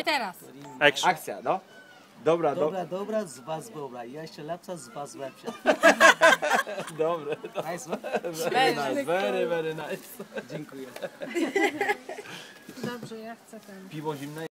Nie teraz. Action. Akcja, no. Dobra, Dobra, dobra, z was dobra. Ja Jeszcze lepsza, z was lepsza. Dobre. Nice. Very nice, very, very nice. Dziękuję. Dobrze, ja chcę ten. Piwo zimne